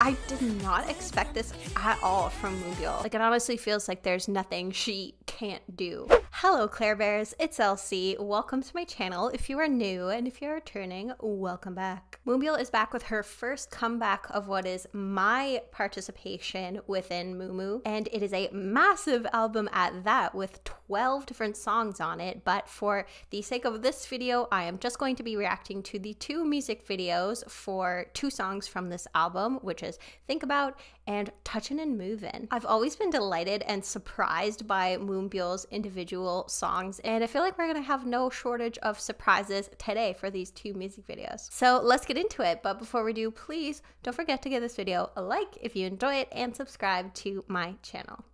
I did not expect this at all from Moonbyul. Like, it honestly feels like there's nothing she can't do. Hello, Claire Bears. It's LC. Welcome to my channel. If you are new and if you're returning, welcome back. Moonbyul is back with her first comeback of what is my participation within Mumu, and it is a massive album at that with 12 different songs on it. But for the sake of this video, I am just going to be reacting to the two music videos for two songs from this album, which is Think About and Touchin' and Movin'. I've always been delighted and surprised by Moonbyul's individual songs, and I feel like we're gonna have no shortage of surprises today for these two music videos. So let's get into it, but before we do, please don't forget to give this video a like if you enjoy it and subscribe to my channel.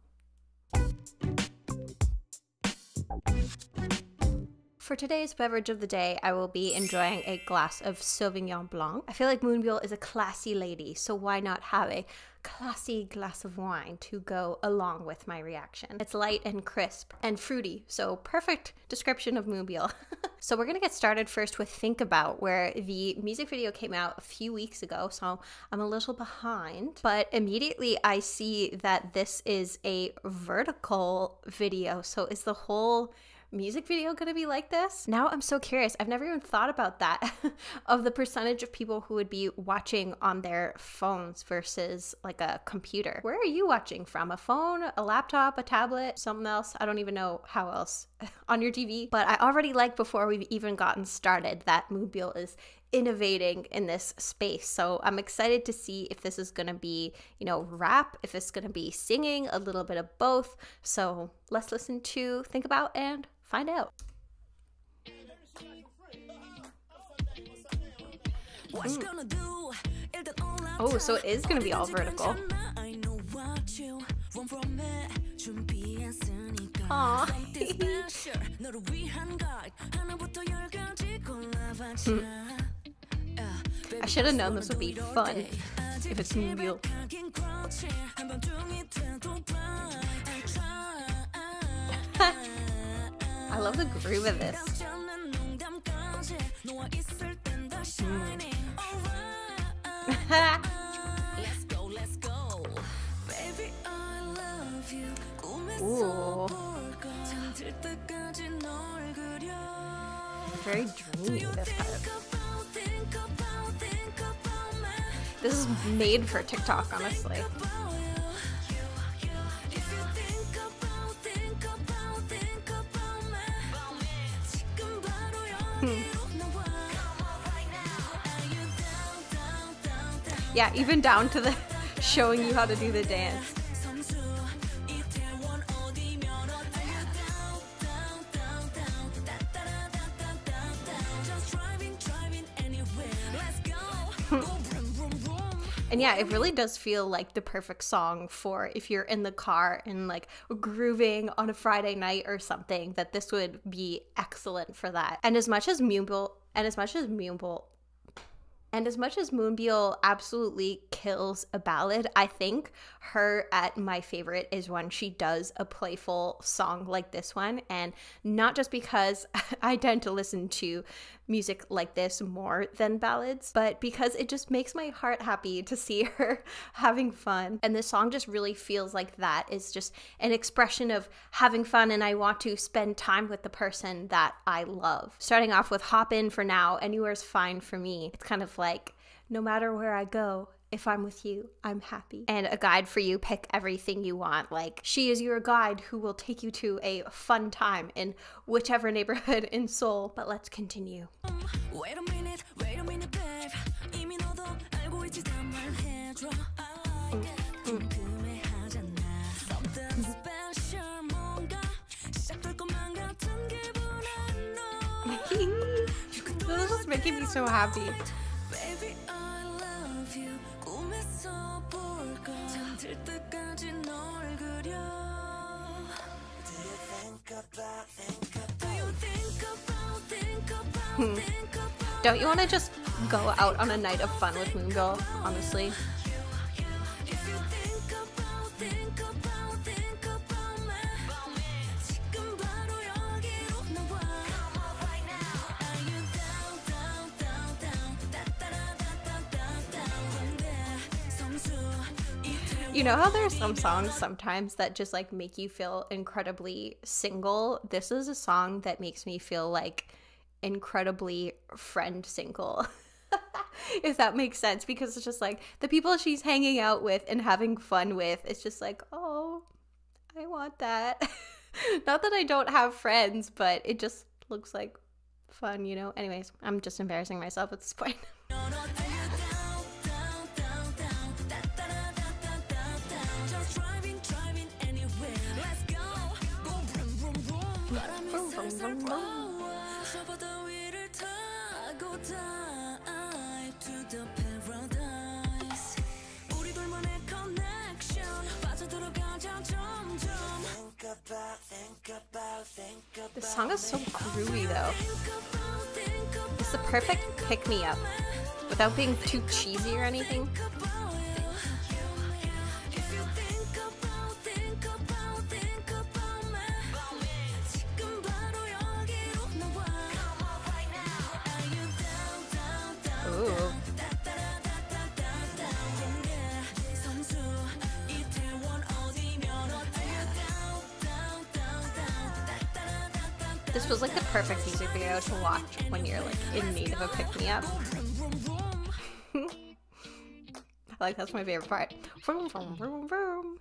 For today's beverage of the day, I will be enjoying a glass of Sauvignon Blanc. I feel like Moonbyul is a classy lady, so why not have a classy glass of wine to go along with my reaction? It's light and crisp and fruity, so perfect description of Moonbyul. so we're gonna get started first with Think About, where the music video came out a few weeks ago, so I'm a little behind. But immediately I see that this is a vertical video, so is the whole music video going to be like this? Now I'm so curious. I've never even thought about that of the percentage of people who would be watching on their phones versus like a computer. Where are you watching from? A phone, a laptop, a tablet, something else? I don't even know how else on your TV. But I already like before we've even gotten started that Moonbyul is innovating in this space. So I'm excited to see if this is going to be, you know, rap, if it's going to be singing, a little bit of both. So let's listen to Think About and find out. Mm. Oh, so it is going to be all vertical. Aww. I should have known this would be fun if it's Moonbyul. I love the groove of this. Ooh. Very dreamy, this part. This is made for TikTok, honestly. Hmm. yeah, even down to the showing you how to do the dance. And yeah, it really does feel like the perfect song for if you're in the car and like grooving on a Friday night or something, that this would be excellent for that. And as much as Moonbyul and as much as Moonbyul and as much as Moonbyul absolutely kills a ballad, I think her at my favorite is when she does a playful song like this one. And not just because I tend to listen to music like this more than ballads, but because it just makes my heart happy to see her having fun. And this song just really feels like that. It's just an expression of having fun, and I want to spend time with the person that I love. Starting off with Hop In for Now, Anywhere's Fine for Me. It's kind of like, no matter where I go, if I'm with you, I'm happy. And a guide for you, pick everything you want. Like, she is your guide who will take you to a fun time in whichever neighborhood in Seoul. But let's continue. Hmm. Don't you want to just go out on a night of fun with Moonbyul, honestly? You know how there's some songs sometimes that just like make you feel incredibly single? This is a song that makes me feel like incredibly friend single. if that makes sense because it's just like the people she's hanging out with and having fun with it's just like oh i want that not that i don't have friends but it just looks like fun you know anyways i'm just embarrassing myself at this point This song is so groovy though. It's the perfect pick me up without being too cheesy or anything. This was like the perfect music video to watch when you're like in need of a pick me up. I like that's my favorite part. Vroom, vroom, vroom, vroom.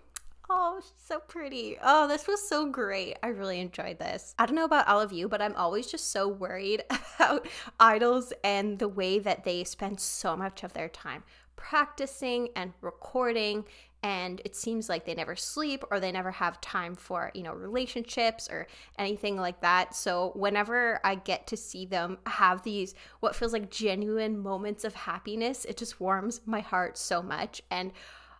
Oh, she's so pretty. Oh, this was so great. I really enjoyed this. I don't know about all of you, but I'm always just so worried about idols and the way that they spend so much of their time practicing and recording and it seems like they never sleep or they never have time for you know relationships or anything like that. So whenever i get to see them have these what feels like genuine moments of happiness it just warms my heart so much. And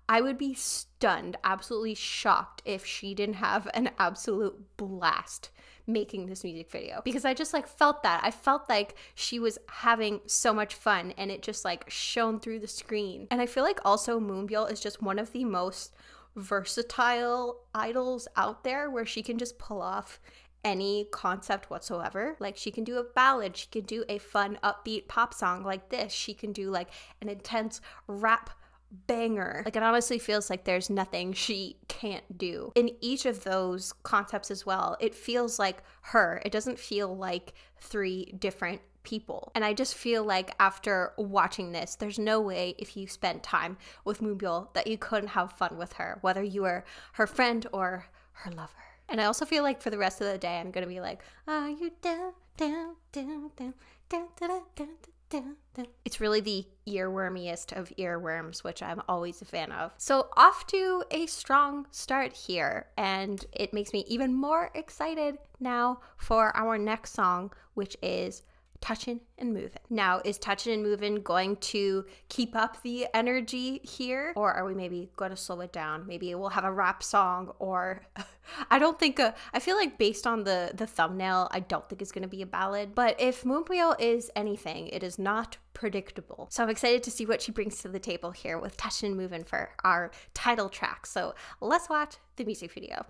I would be stunned, absolutely shocked if she didn't have an absolute blast making this music video because I just like felt that. I felt like she was having so much fun and it just like shone through the screen. And I feel like also Moonbyul is just one of the most versatile idols out there where she can just pull off any concept whatsoever. Like she can do a ballad, she can do a fun upbeat pop song like this. She can do like an intense rap banger. Like it honestly feels like there's nothing she can't do. In each of those concepts as well, it feels like her. It doesn't feel like three different people. And I just feel like after watching this, there's no way if you spent time with Moonbyul that you couldn't have fun with her, whether you were her friend or her lover. And I also feel like for the rest of the day, I'm gonna be like, Are you down, down, down, down, down, down, down, down, it's really the earwormiest of earworms, which I'm always a fan of. So, off to a strong start here, and it makes me even more excited now for our next song, which is Touchin' and Movin'. Now, is Touchin' and Movin' going to keep up the energy here? Or are we maybe going to slow it down? Maybe we'll have a rap song or I don't think a, I feel like based on the the thumbnail, I don't think it's going to be a ballad, but if Moonbyul is anything, it is not predictable. So I'm excited to see what she brings to the table here with Touchin' and Movin' for our title track. So let's watch the music video.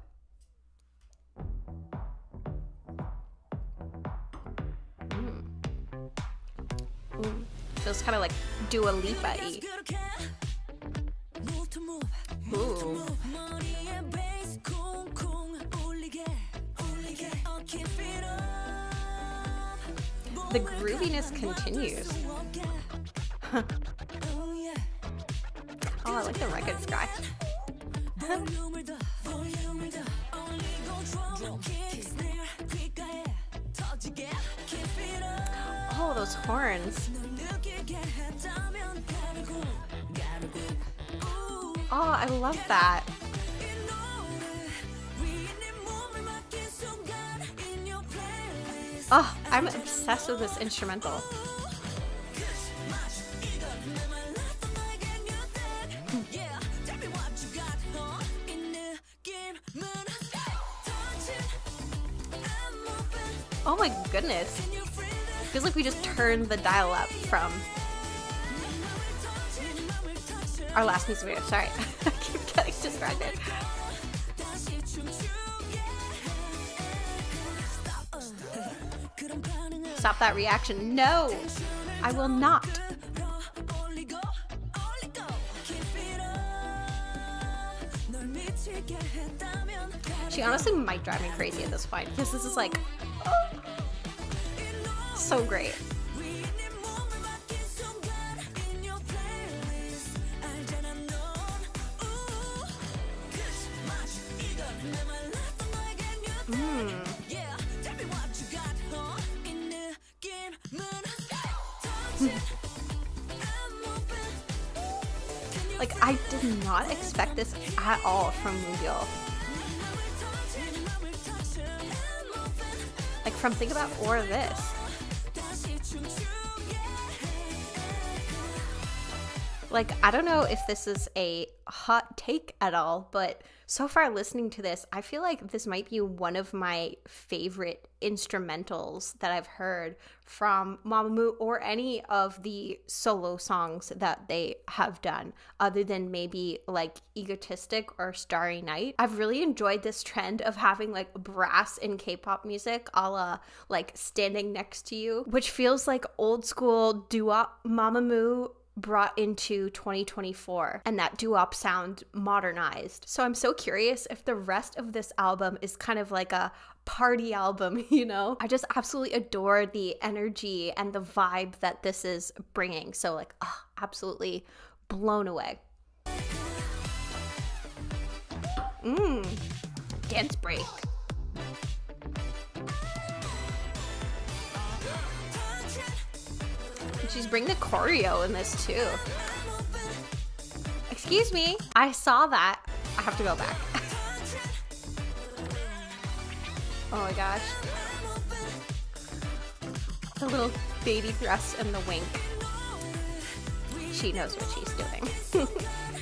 Feels kind of like Dua Lipa y. Ooh. The grooviness continues. oh, I like the record sky. those horns. Oh, I love that. Oh, I'm obsessed with this instrumental. Oh my goodness. Feels like we just turned the dial up from our last piece of music video. Sorry, I keep getting distracted. Stop that reaction. No, I will not. She honestly might drive me crazy at this point because this is like so great. like I did not expect this at all from Moonbyul. Like from Think About or this. Like, I don't know if this is a hot take at all, but so far listening to this, I feel like this might be one of my favorite instrumentals that I've heard from Mamamoo or any of the solo songs that they have done, other than maybe like Egotistic or Starry Night. I've really enjoyed this trend of having like brass in K pop music, a la like Standing Next to You, which feels like old school wop Mamamoo brought into 2024 and that doo-wop sound modernized. So I'm so curious if the rest of this album is kind of like a party album, you know? I just absolutely adore the energy and the vibe that this is bringing. So like, oh, absolutely blown away. Mmm, dance break. She's bringing the choreo in this too. Excuse me, I saw that. I have to go back. oh my gosh. The little baby thrust and the wink. She knows what she's doing.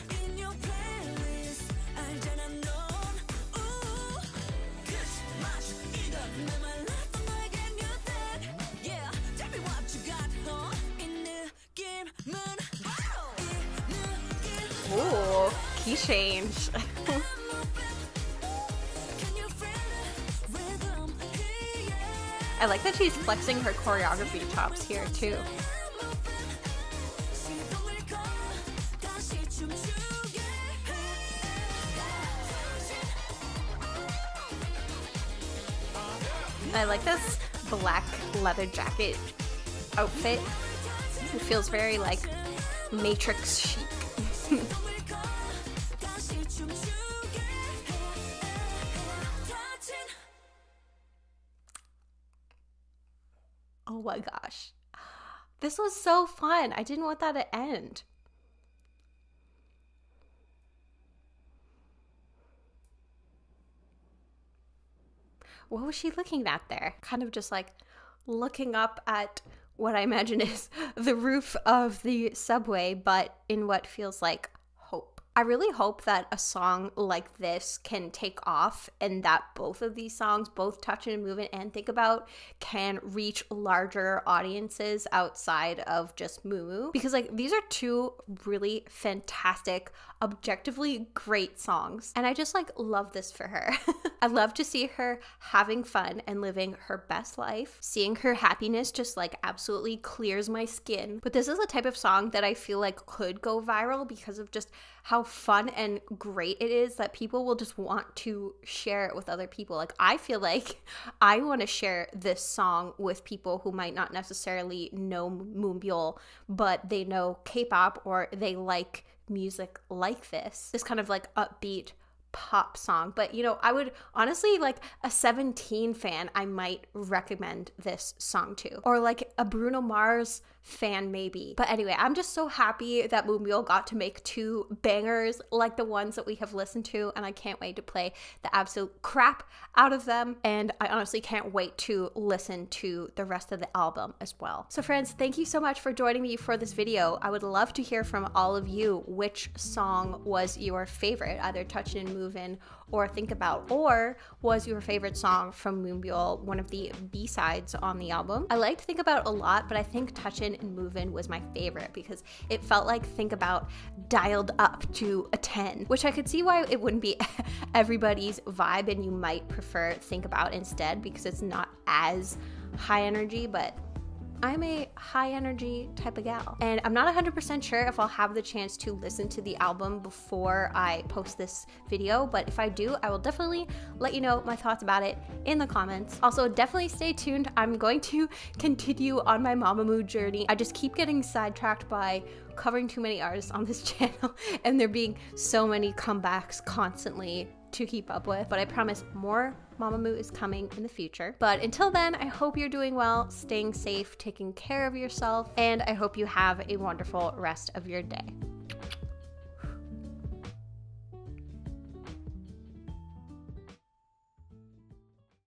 Ooh, key change. I like that she's flexing her choreography chops here too. I like this black leather jacket outfit. It feels very like Matrix chic. oh my gosh. This was so fun. I didn't want that to end. What was she looking at there? Kind of just like looking up at what I imagine is the roof of the subway, but in what feels like hope. I really hope that a song like this can take off and that both of these songs, both Touchin' and Movin' and Think About, can reach larger audiences outside of just Moo Because, like, these are two really fantastic, objectively great songs. And I just, like, love this for her. I love to see her having fun and living her best life. Seeing her happiness just like absolutely clears my skin. But this is a type of song that I feel like could go viral because of just how fun and great it is that people will just want to share it with other people. Like, I feel like I want to share this song with people who might not necessarily know Moonbyul, but they know K pop or they like music like this. This kind of like upbeat pop song but you know i would honestly like a 17 fan i might recommend this song to or like a bruno mars fan maybe. But anyway i'm just so happy that moonbyul got to make two bangers like the ones that we have listened to and i can't wait to play the absolute crap out of them. And i honestly can't wait to listen to the rest of the album as well. So friends thank you so much for joining me for this video. I would love to hear from all of you which song was your favorite either touch and move in or think about or was your favorite song from moonbyul one of the b-sides on the album? I liked think about a lot but i think touchin and movin was my favorite because it felt like think about dialed up to a 10 which i could see why it wouldn't be everybody's vibe and you might prefer think about instead because it's not as high energy but I'm a high energy type of gal. And I'm not 100% sure if I'll have the chance to listen to the album before I post this video, but if I do, I will definitely let you know my thoughts about it in the comments. Also, definitely stay tuned. I'm going to continue on my Mamamoo journey. I just keep getting sidetracked by covering too many artists on this channel and there being so many comebacks constantly to keep up with. But I promise more Mamamoo is coming in the future. But until then, I hope you're doing well, staying safe, taking care of yourself, and I hope you have a wonderful rest of your day.